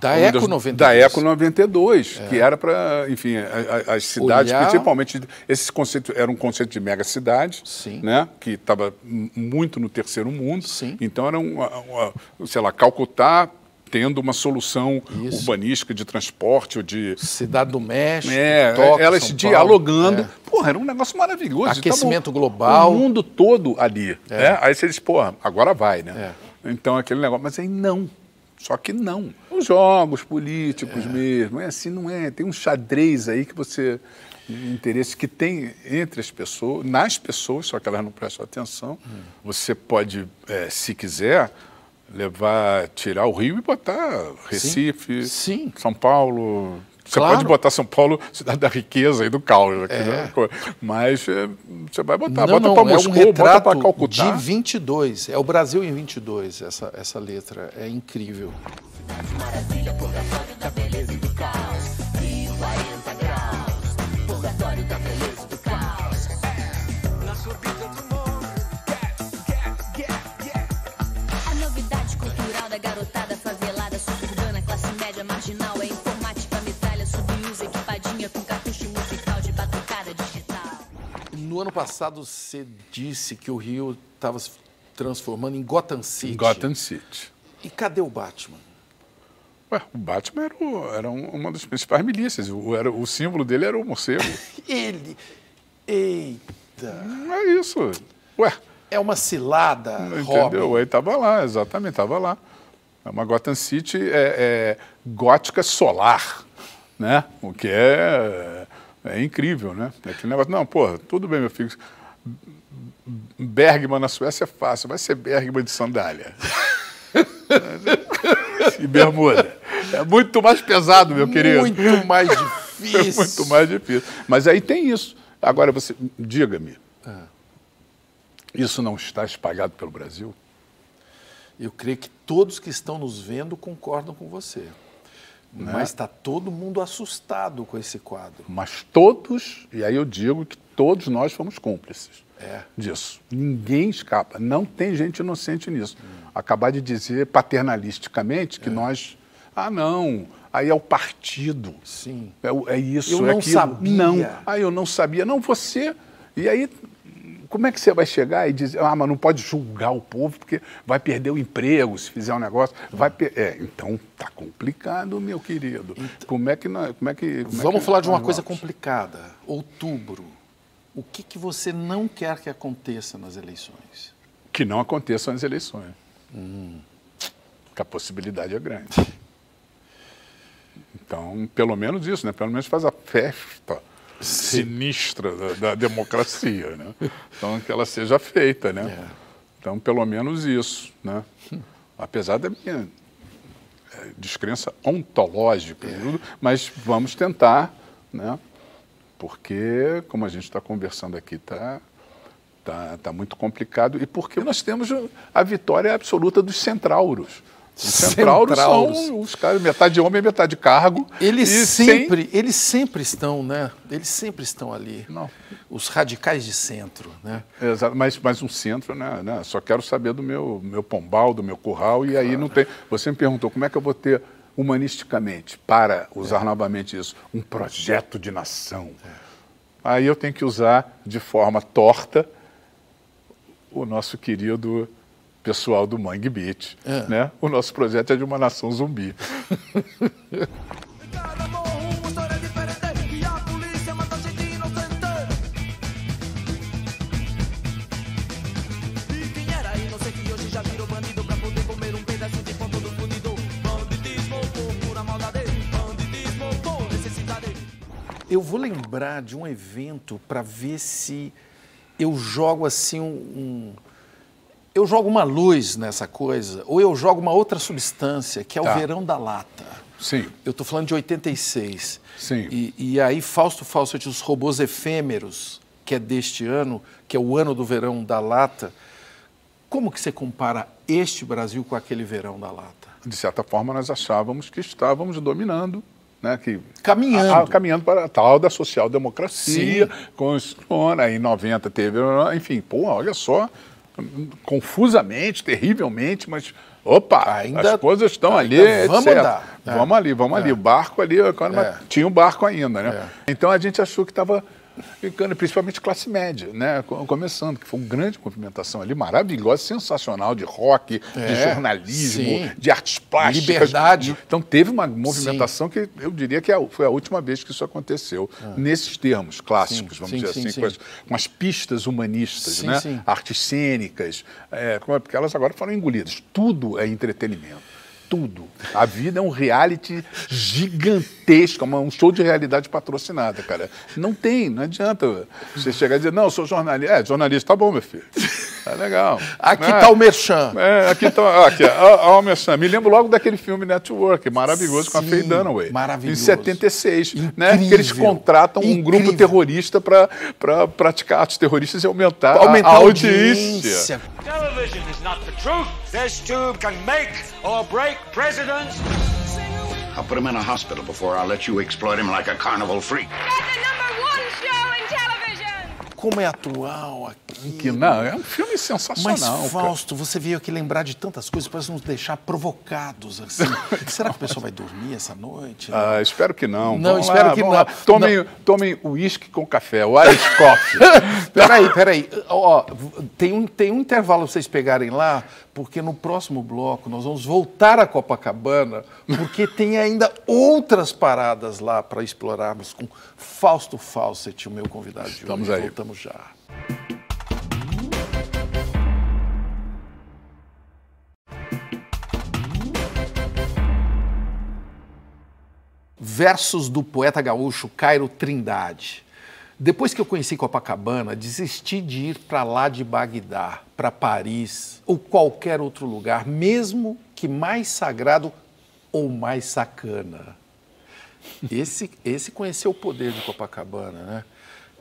Da Eco
das-
92.
Da Eco 92, que era para, enfim, a- a- as cidades,
Olhar-
principalmente. Esse conceito era um conceito de mega cidade,
Sim.
né? Que estava muito no terceiro mundo.
Sim.
Então era, uma, uma- sei lá, Calcutá tendo uma solução
Isso.
urbanística de transporte ou de
Cidade do México,
é,
Tóquio,
elas
São
dialogando.
É.
Porra, era um negócio maravilhoso.
Aquecimento
Tava
global.
O mundo todo ali. né? Aí você diz, porra, agora vai, né?
É.
Então aquele negócio. Mas aí não. Só que não. Os jogos políticos mesmo. É assim, não é. Tem um xadrez aí que você. Um interesse que tem entre as pessoas, nas pessoas, só que elas não prestam atenção.
Hum.
Você pode, eh, se quiser, levar, tirar o Rio e botar Recife,
Sim.
São Paulo. Você
Claro.
pode botar São Paulo, cidade da riqueza e do caos. aqui,
É.
né? Mas eh, você vai botar,
não,
bota para
é um
Moscou, bota
retrato
para Calcutá.
de 22. É o Brasil em 22, essa, essa letra. É incrível.
A novidade cultural da garotada
No ano passado, você disse que o Rio estava se transformando em Gotham City.
Gotham City.
E cadê o Batman?
Ué, o Batman era, o- era um- uma das principais milícias. O, era- o símbolo dele era o morcego. *laughs*
Ele. Eita.
é isso. Ué.
É uma cilada,
Entendeu?
Robin.
Aí estava lá, exatamente, estava lá. É uma Gotham City é, é gótica solar, né? O que é, é incrível, né? É aquele negócio, não, pô, tudo bem, meu filho. Bergman na Suécia é fácil, vai ser Bergman de sandália. *laughs* e bermuda. É muito mais pesado, meu querido.
Muito mais *laughs*
É
difícil.
muito mais difícil. Mas aí tem isso. Agora, você, diga-me,
Ah.
isso não está espalhado pelo Brasil?
Eu creio que todos que estão nos vendo concordam com você.
Né?
Mas está todo mundo assustado com esse quadro.
Mas todos, e aí eu digo que todos nós fomos cúmplices
É.
disso. Ninguém escapa. Não tem gente inocente nisso. Acabar de dizer paternalisticamente que nós. Ah, não. Aí é o partido.
Sim.
É, é isso,
Eu
é
não
aquilo.
sabia.
Não. Ah, eu não sabia. Não, você. E aí, como é que você vai chegar e dizer, ah, mas não pode julgar o povo porque vai perder o emprego se fizer um negócio. Vai. É, então tá complicado, meu querido. Como é que nós. Como é que, como é
Vamos
que
falar de uma coisa
vamos?
complicada. Outubro. O que, que você não quer que aconteça nas eleições?
Que não aconteçam as eleições.
Hum.
Que a possibilidade é grande. *laughs* Então, pelo menos isso, né? Pelo menos faz a festa sinistra da, da democracia, né? Então, que ela seja feita, né?
É.
Então, pelo menos isso, né? Apesar da minha eh, descrença ontológica,
É.
mas vamos tentar, né? Porque, como a gente está conversando aqui, está tá, tá muito complicado. E porque nós temos a vitória absoluta dos centrauros. Os centrauros,
Centrauros.
são os caras, metade homem, metade cargo.
Eles sempre, eles sempre estão, né? Eles sempre estão ali.
Não.
Os radicais de centro, né?
Exato, mas, mas um centro, né, né? Só quero saber do meu, meu pombal, do meu curral, e aí não tem. Você me perguntou como é que eu vou ter humanisticamente, para usar novamente isso, um projeto de nação. Aí eu tenho que usar de forma torta o nosso querido pessoal do Mangue Beach.
É.
Né? O nosso projeto é de uma nação zumbi.
Eu vou lembrar de um evento para ver se eu jogo assim um, um- Eu jogo uma luz nessa coisa, ou eu jogo uma outra substância, que é o
Tá.
verão da lata.
Sim.
Eu estou falando de 86.
Sim.
E, e aí, Fausto Fawcett, os robôs efêmeros, que é deste ano, que é o ano do verão da lata. Como que você compara este Brasil com aquele verão da lata?
De certa forma, nós achávamos que estávamos dominando. Né, que,
Caminhando.
a- a- caminhando para a tal da social-democracia. Com os- com- aí em 90 teve, enfim, pô, olha só, confusamente, terrivelmente, mas opa,
Ainda-
as coisas estão ali,
vamos
etc.
andar. É.
Vamos ali, vamos ali. O barco ali,
É.
tinha um barco ainda, né? Então a gente achou que estava ficando, principalmente classe média, né? Co- Começando, que foi uma grande movimentação ali, maravilhosa, sensacional, de rock, de
É,
jornalismo,
sim.
de artes plásticas.
Liberdade.
Então teve uma movimentação que eu diria que é foi a última vez que isso aconteceu, nesses termos clássicos,
Sim,
vamos
sim,
dizer
sim,
assim,
sim.
Com, as, com as pistas humanistas,
Sim,
né?
sim.
artes cênicas, é, é- porque elas agora foram engolidas. Tudo é entretenimento. Tudo. A vida é um reality gigantesco, é um show de realidade patrocinada, cara. Não tem, não adianta você chegar e dizer, não, eu sou jornalista. É, jornalista, tá bom, meu filho. É legal.
Aqui
É.
está o Merchan.
É, aqui tá. Aqui, ó, ó, o Merchan. Me lembro logo daquele filme Network, maravilhoso, com a
Sim,
Faye Dunaway.
maravilhoso.
Em 76. Né?
Incrível.
Que eles contratam um grupo
Incrível.
terrorista para praticar atos terroristas e aumentar,
Aumentar
a,
a
a
audiência.
audiência.
Television is not the truth. This tube can make or break presidents.
I'll put him in a hospital before I'll let you exploit him like a carnival freak.
Get the number one show in television!
Como é atual
Que não, é um filme
Mas,
sensacional. cara.
Fausto, você veio aqui lembrar de tantas coisas para nos deixar provocados, assim. *laughs* Será que o pessoal vai dormir essa noite?
Ah, espero que não.
Não,
Vamos
espero
lá,
que não.
lá. Tomem, tomem uísque com café, o Irish Coffee. *laughs*
Peraí, peraí. Ó, tem um, tem um intervalo pra vocês pegarem lá, porque no próximo bloco nós vamos voltar a Copacabana, porque tem ainda outras paradas lá para explorarmos com Fausto Fawcett, o meu convidado de
Estamos
hoje.
aí.
Voltamos já. Versos do poeta gaúcho Cairo Trindade. Depois que eu conheci Copacabana, desisti de ir para lá de Bagdá, para Paris ou qualquer outro lugar, mesmo que mais sagrado ou mais sacana. Esse, esse conheceu o poder de Copacabana, né?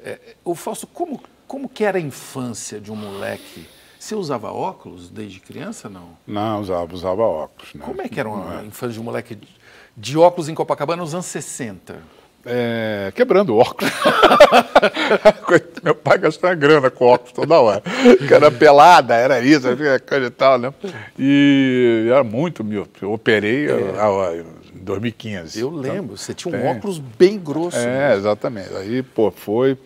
É, o Fausto, como, como que era a infância de um moleque? Você usava óculos desde criança, não?
Não, usava, usava óculos. Né?
Como é que era uma infância de um moleque de- óculos em Copacabana nos anos 60?
É, quebrando óculos. *laughs* Meu pai gastava grana com óculos toda hora. Que era pelada, era isso, era coisa e tal, né? E era muito míope. Eu operei ah, ah, em 2015.
Eu lembro, você tinha um óculos bem grosso.
É,
né?
exatamente. Aí, pô, foi.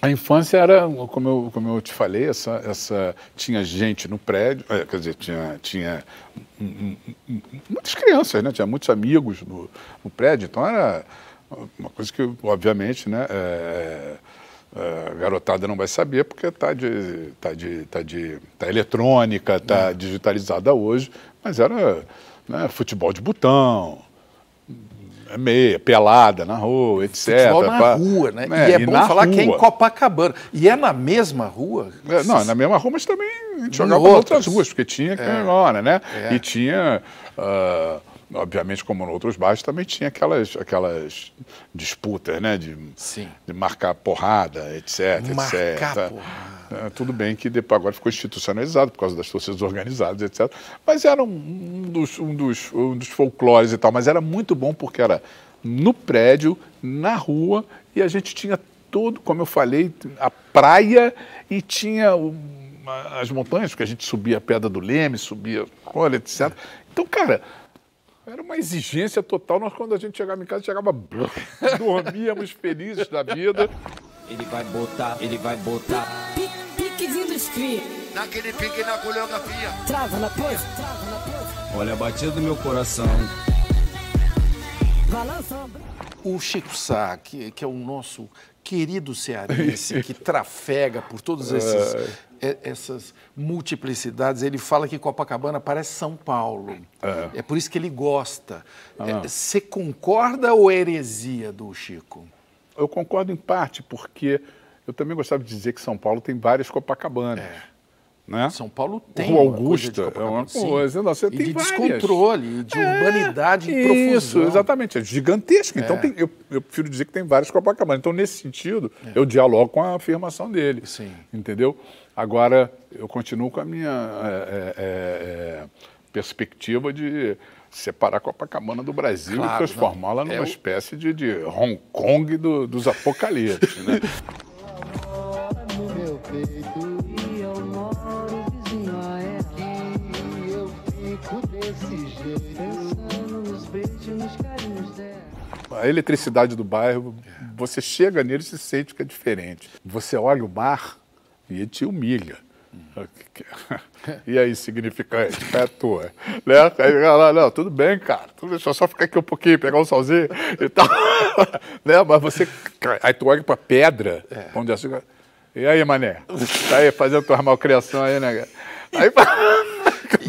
A infância era, como eu, como eu te falei, essa, essa, tinha gente no prédio, é, quer dizer, tinha, tinha muitas crianças, né? Tinha muitos amigos no, no prédio, então era uma coisa que, obviamente, né? é, é, a garotada não vai saber porque está de, tá de, tá de tá eletrônica, está digitalizada hoje, mas era né, futebol de botão, é meia, pelada na rua, etc.
Futebol na
pá.
rua, né?
É,
e é bom
na
falar que é em
rua.
Copacabana. E é na mesma rua?
É, não, na mesma rua, mas também a gente jogava em
outras.
ruas, porque tinha que
É.
né?
É.
E tinha, ah, obviamente, como em outros bairros, também tinha aquelas, aquelas disputas, né? De, de marcar porrada, etc,
Marcar
etc. É, tudo bem que depois agora ficou institucionalizado por causa das torcidas organizadas, etc. Mas era um, dos, um, dos, um dos folclores e tal. Mas era muito bom porque era no prédio, na rua, e a gente tinha todo, como eu falei, a praia e tinha as montanhas, porque a gente subia a Pedra do Leme, subia olha, etc. Então, cara, era uma exigência total. Nós, quando a gente chegava em casa, chegava, *laughs* dormíamos felizes da vida.
Ele vai botar, ele vai botar.
Piquezinho dos cria.
Naquele pique na coreografia.
Trava na pose, trava na pose.
Olha a batida do meu coração.
Balançando.
O Chico Sá, que, que é o nosso querido cearense, que *laughs* trafega por todas é, essas multiplicidades, ele fala que Copacabana parece São Paulo. É, por isso que ele gosta. É,
Ah.
Você concorda ou é heresia do Chico?
Eu concordo em parte, porque eu também gostava de dizer que São Paulo tem várias Copacabanas. Né?
São Paulo tem
Rua Augusta é
Copacabana,
uma coisa. Não, você
E
tem
de
várias.
descontrole, de urbanidade em
Isso,
profusão.
exatamente. É gigantesco. Então
É.
tem- eu, eu prefiro dizer que tem várias Copacabanas. Então, nesse sentido, eu dialogo com a afirmação dele.
Sim.
Entendeu? Agora, eu continuo com a minha é, é, é, é, perspectiva de separar a Copacabana do Brasil
Claro,
e transformá-la.
É
numa espécie de, de Hong Kong do- dos apocalipses. né?
meu *laughs* peito A
eletricidade do bairro, você chega nele e se sente que é diferente. Você olha o mar e ele te humilha. *laughs* E aí, significante, é tua. Né? Aí, lá, não, tudo bem, cara. Tudo, deixa eu só ficar aqui um pouquinho, pegar um solzinho e *laughs* tal. né? Mas você. Aí tu olha pra pedra, onde assim. E aí, mané? Tá aí fazendo tua malcriação aí, né? *laughs* Aí,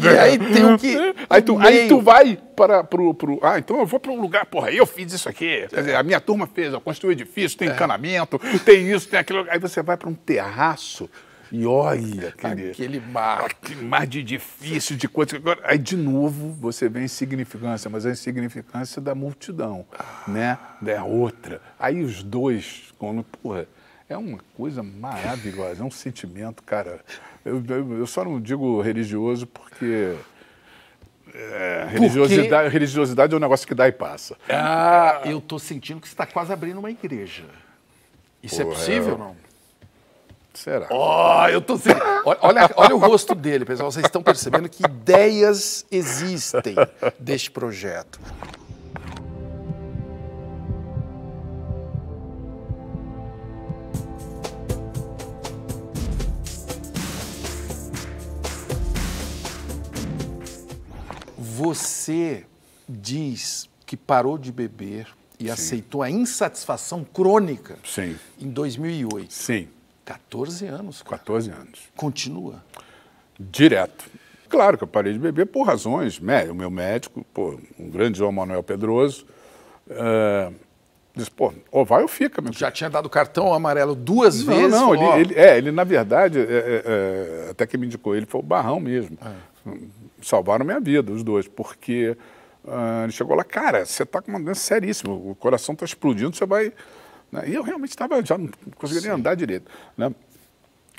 E aí tem o que. *laughs*
Aí tu, aí tu vai para pro, pro. Ah, então eu vou para um lugar, porra, eu fiz isso aqui. Quer dizer, a minha turma fez, eu construí edifício, tem encanamento, tem isso, tem aquilo. Aí você vai para um terraço e olha aquele,
Aquele mar.
aquele mar de edifício, de coisa. Agora, Aí de novo você vê a insignificância, mas a insignificância da multidão, né? Da outra. Aí os dois, quando, porra, é uma coisa maravilhosa, é um sentimento, cara. Eu, eu, eu só não digo religioso porque. é, religiosidade, religiosidade é um negócio que dá e passa.
Ah, eu tô sentindo que você está quase abrindo uma igreja. Isso é
Porra,
possível
é.
ou não?
Será?
Ó, eu tô olha, olha, olha o rosto dele, pessoal. Vocês estão percebendo que ideias existem deste projeto. Você diz que parou de beber e aceitou a insatisfação crônica
Sim.
em 2008.
Sim.
14 anos. cara.
14 anos.
Continua.
Direto. Claro que eu parei de beber por razões. O meu médico, pô, um grande João Manuel Pedroso, eh, disse, pô, ou vai ou fica, meu
Já tinha dado cartão amarelo duas
Não,
vezes.
não,
ó,
ele, ele- é, ele na verdade, é, é, é, até que me indicou, ele foi o Barrão mesmo. Salvaram minha vida, os dois, porque ah, ele chegou lá, cara, você está com uma doença seríssima, o coração está explodindo, você vai. né? E eu realmente estava, já não conseguia nem andar direito. Né?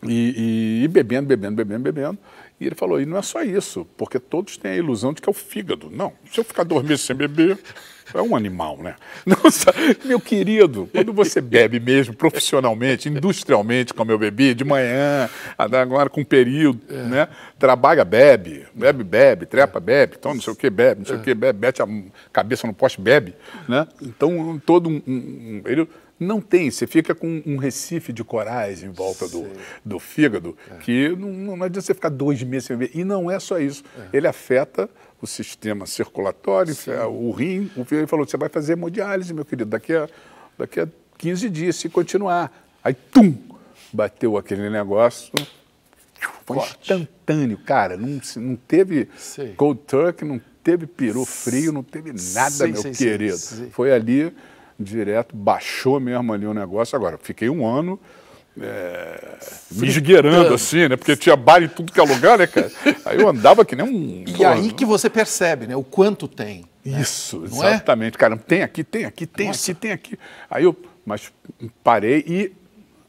E, e- e bebendo, bebendo, bebendo, bebendo. E ele falou, e não é só isso, porque todos têm a ilusão de que é o fígado. Não, se eu ficar meses sem beber, é um animal, né? Sabe? meu querido, quando você bebe mesmo, profissionalmente, industrialmente, como eu bebi, de manhã, agora com período, né? Trabalha, bebe, bebe, bebe, trepa, bebe, então não sei o que, bebe, não sei o que, bebe, mete a cabeça no poste, bebe, né? Então, todo um... um- um- não tem, você fica com um recife de corais em volta do, do fígado, que não, não adianta você ficar dois meses sem beber. E não é só isso. Ele afeta o sistema circulatório, o rim. O ele falou: você vai fazer hemodiálise, meu querido, daqui a, daqui a 15 dias, se continuar. Aí, tum! Bateu aquele negócio. Foi instantâneo, cara. Não, não teve
Sei.
cold turkey, não teve peru frio, não teve nada,
Sei,
meu
sei,
querido.
sei.
Foi ali direto, baixou mesmo ali o negócio. Agora, fiquei um ano é, me esgueirando assim, né? Porque tinha bar em tudo que é lugar, né, cara? Aí eu andava que nem um.
E
pô,
aí que você percebe, né? O quanto tem.
Isso,
Não é?
exatamente. Cara, tem aqui, tem aqui, tem aqui, tem aqui. Aí eu, mas parei e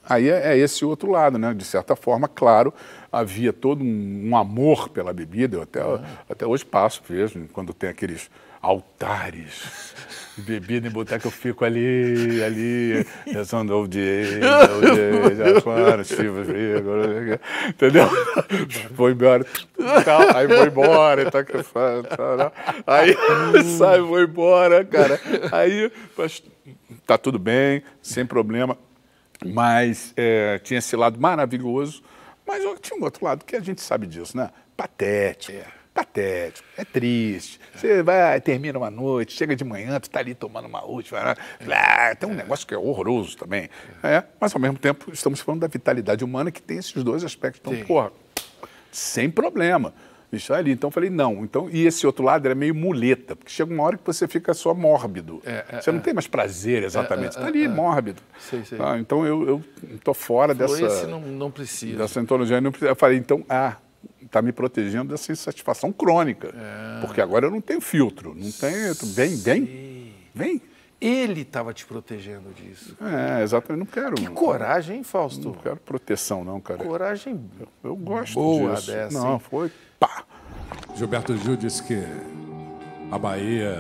aí é, é esse outro lado, né? De certa forma, claro, havia todo um, um amor pela bebida. Eu até, até hoje passo, vejo, quando tem aqueles altares bebida em boteco, eu fico ali, ali, rezando *laughs* o dia, o dia, já fora, Silva, Frigo, entendeu? *laughs* Vou embora, tal, aí vou embora, tá tal, tal. aí *laughs* sai, vou embora, cara. Aí, tá tudo bem, sem problema, mas é, tinha esse lado maravilhoso, mas tinha um outro lado que a gente sabe disso, né? Patético. Patético, é triste. Você vai, termina uma noite, chega de manhã, tu tá ali tomando uma última. Lá, tem um negócio que é horroroso também. É, mas ao mesmo tempo estamos falando da vitalidade humana que tem esses dois aspectos. Então,
Tem.
porra, sem problema. Isso ali. Então eu falei, não. Então, e esse outro lado era meio muleta, porque chega uma hora que você fica só mórbido.
É, é,
você não
é.
tem mais prazer exatamente.
É,
Você
é,
está ali
é.
mórbido.
Sei, sei.
Ah, então eu, tô fora
Falou,
dessa,
esse não, não precisa.
dessa. Eu, não precisa- eu falei, então, ah, está me protegendo dessa insatisfação crônica.
É.
Porque agora eu não tenho filtro. Não tenho. Vem, vem. Vem.
Ele estava te protegendo disso.
É, exatamente. Não quero.
Que coragem, hein, Fausto?
Não quero proteção, não, cara.
Coragem
Eu gosto
boa
disso.
dessa.
Não,
hein?
foi. Pá.
Gilberto Gil disse que a Bahia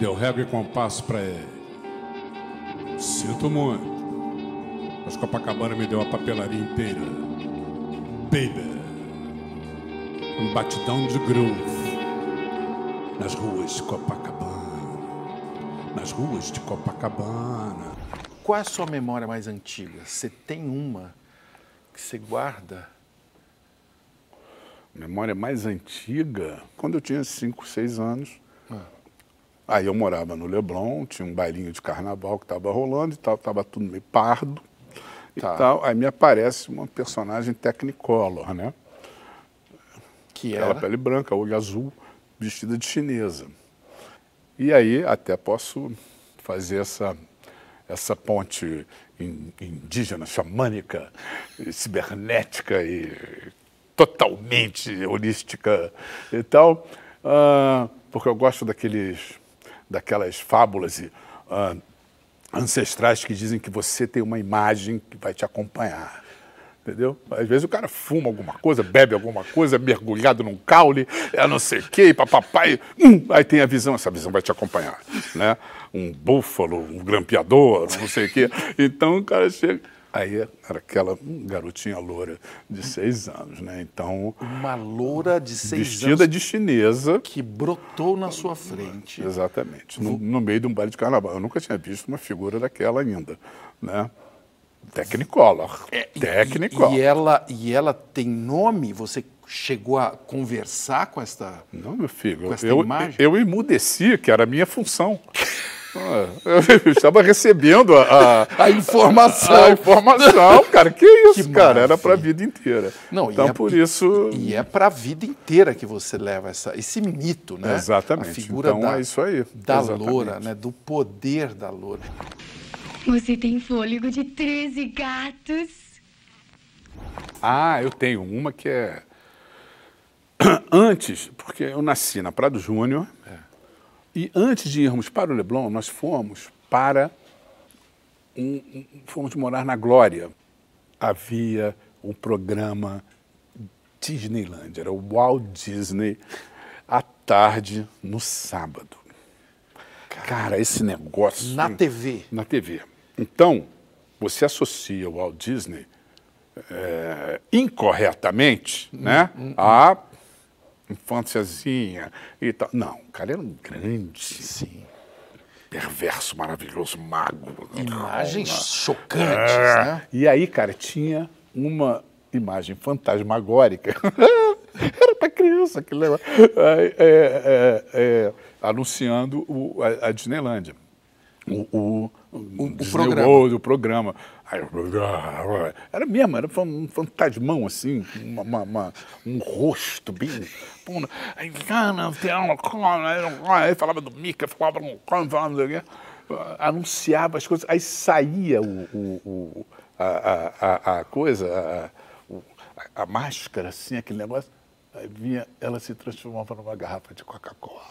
deu régua e compasso para ele. Sinto muito. Mas Copacabana me deu a papelaria inteira. Baby. Um batidão de groove. Nas ruas de Copacabana. Nas ruas de Copacabana.
Qual é a sua memória mais antiga? Você tem uma que você guarda?
Memória mais antiga, quando eu tinha 5, 6 anos. Aí eu morava no Leblon, tinha um bailinho de carnaval que estava rolando e tal, estava tudo meio pardo e
Tá.
tal. Aí me aparece uma personagem Technicolor, né?
Que
Aquela
era?
pele branca, olho azul, vestida de chinesa. E aí até posso fazer essa, essa ponte in- indígena, xamânica, cibernética e totalmente holística e tal, ah, porque eu gosto daqueles, daquelas fábulas e, ah, ancestrais que dizem que você tem uma imagem que vai te acompanhar. Entendeu? Às vezes o cara fuma alguma coisa, bebe alguma coisa, é mergulhado num caule, é não sei o quê, papapai. Hum, aí tem a visão, essa visão vai te acompanhar. Né? Um búfalo, um grampeador, não sei o quê. Então o cara chega. Aí era aquela garotinha loura de seis anos, né? Então.
Uma loura de seis
vestida
anos
de chinesa.
que brotou na sua frente.
Exatamente. No, no meio de um baile de carnaval. Eu nunca tinha visto uma figura daquela ainda, né? Technicolor. Technicolor.
É, E ela, e ela tem nome? Você chegou a conversar com esta.
Não, meu filho.
Com esta
eu,
imagem?
eu emudeci, que era a minha função. Ah, Eu estava recebendo a, a,
A informação.
a informação, cara. Que isso,
Que
cara? Era para a vida inteira.
Não, e
então,
é-
por isso.
E é para a vida inteira que você leva essa, esse mito, né?
Exatamente.
A figura
Então,
da,
é isso aí.
da
Exatamente.
loura, né? Do poder da loura.
Você tem fôlego de 13 gatos.
Ah, eu tenho uma que é. *clears throat* Antes, porque eu nasci na Prado Júnior, e antes de irmos para o Leblon, nós fomos para. Um, um- fomos morar na Glória. Havia um programa Disneyland, era o Walt Disney, à tarde, no sábado. Cara, esse negócio.
Na TV.
Na TV. Então, você associa o Walt Disney é, incorretamente né, a infânciazinha e tal. Não, o cara era um grande,
Sim.
perverso, maravilhoso, mago.
Imagens chocantes,
é.
né?
E aí, cara, tinha uma imagem fantasmagórica. *laughs* Era para criança aquele negócio. É, é, é, é, anunciando o- a, a Disneylândia. O, o, o, Disney
programa.
World, o programa. Eu- Era mesmo, era um fantasmão assim, uma, uma- uma- um rosto bem. Aí, coisa, aí falava do Mickey, falava do falava do anunciava as coisas, aí saía o, o- o- a, a- a- coisa, a, o- a- a máscara, assim, aquele negócio, aí vinha, ela se transformava numa garrafa de Coca-Cola.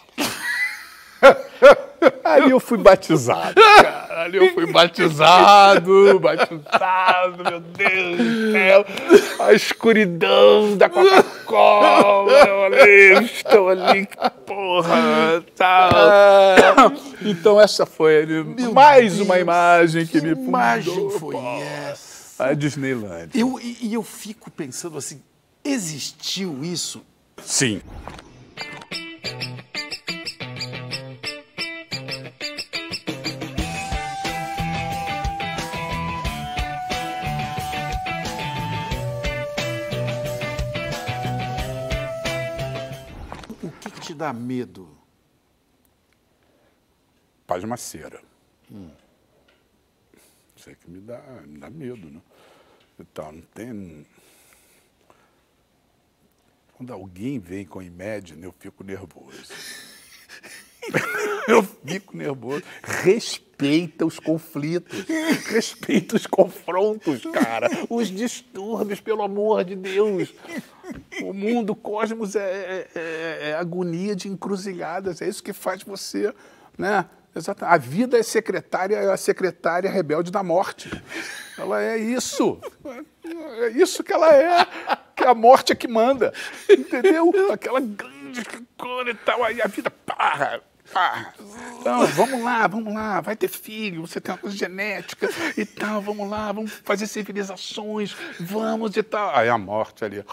*laughs* Ali eu fui batizado, *laughs* cara. Ali eu fui batizado, batizado, meu Deus do céu. A escuridão da Coca-Cola. Eu ali, estou ali, que porra, tal. Então essa foi ali, mais uma imagem que me fundou.
imagem foi
pô.
essa?
A Disneyland.
Eu, e, e eu fico pensando assim, existiu isso?
Sim.
Dá medo?
pasmaceira. Isso é que me dá, me dá medo, né? E tal, não tem... Quando alguém vem com Imagine, eu fico nervoso. *laughs* *laughs* eu fico nervoso. Respeita os conflitos. *laughs* Respeita os confrontos, cara. Os distúrbios, pelo amor de Deus. O mundo, o cosmos é, é- é- é agonia de encruzilhadas. É isso que faz você, né? A vida é secretária, é a secretária rebelde da morte. Ela é isso. É isso que ela é. Que a morte é que manda. Entendeu? Aquela grande coisa e tal. Aí a vida. Pá, Então, vamos lá, vamos lá. Vai ter filho, você tem uma coisa genética e tal. Vamos lá, vamos fazer civilizações. Vamos e tal. Aí a morte ali.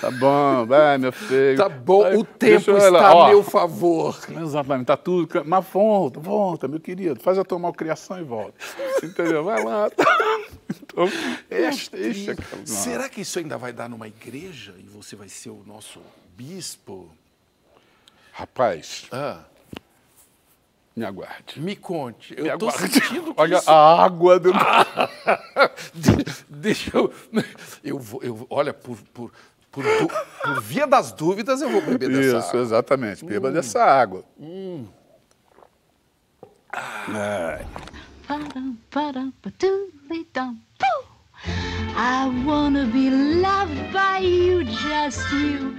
Tá bom, vai, meu filho.
Tá bom,
Aí,
o tempo
deixa
está
ó,
a meu favor.
Exatamente, tá tudo. Mas volta, volta, meu querido. Faz a tua malcriação e volta. Entendeu? Vai lá. Então, é não.
Será que isso ainda vai dar numa igreja e você vai ser o nosso bispo?
Rapaz,
Ah,
me aguarde.
me conte. Eu estou sentindo que
Olha
isso...
a água do. *laughs*
De- Deixa eu. Eu vou. Eu, olha, por, por, por, du- por via das dúvidas, eu vou beber dessa
Isso,
água.
exatamente. Beba
Hum.
dessa água.
Hum.
Ai.
I wanna be loved by you, just you.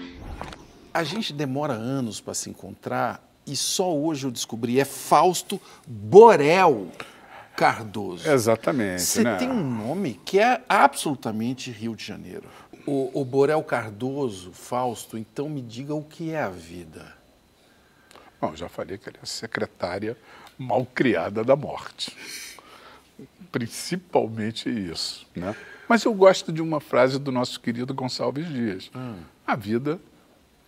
A gente demora anos para se encontrar e só hoje eu descobri. É Fausto Borel Cardoso.
Exatamente.
Você
né?
tem um nome que é absolutamente Rio de Janeiro. O, o Borel Cardoso, Fausto, então me diga o que é a vida.
Bom, já falei que ele é a secretária malcriada da morte. Principalmente isso, né? Mas eu gosto de uma frase do nosso querido Gonçalves Dias. A vida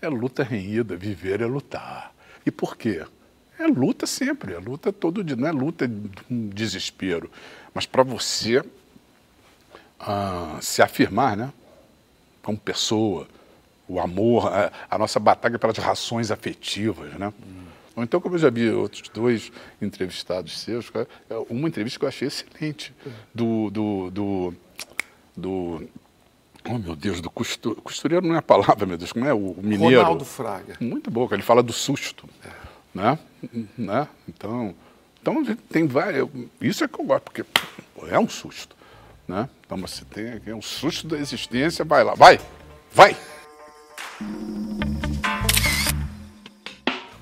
é luta renhida, viver é lutar. E por quê? É luta sempre, é luta todo dia, não é luta de um desespero. Mas para você ah, se afirmar, né? Como pessoa, o amor, a, a nossa batalha pelas rações afetivas, né? Ou então, como eu já vi outros dois entrevistados seus, cara, é uma entrevista que eu achei excelente, do, do, do, do Oh, meu Deus, do costu... costureiro não é a palavra, meu Deus, como é o mineiro?
Ronaldo Fraga.
Muito bom, que ele fala do susto, né? né? Então, então tem várias... Isso é que eu gosto, porque é um susto, né? Então você tem aqui um susto da existência, vai lá, vai, vai!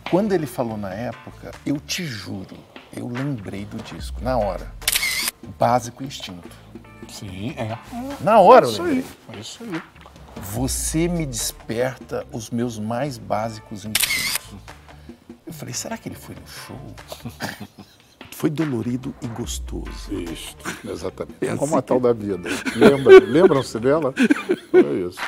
Quando ele falou na época, eu te juro, eu lembrei do disco, na hora. Básico instinto.
Sim, é.
Na hora,
É
eu
isso aí, é isso aí.
Você me desperta os meus mais básicos instintos. Eu falei, será que ele foi no show? *laughs* Foi dolorido e gostoso.
Isso, exatamente.
É
Como a
assim
tal da vida. Lembra, Lembram-se dela? *laughs* Foi isso.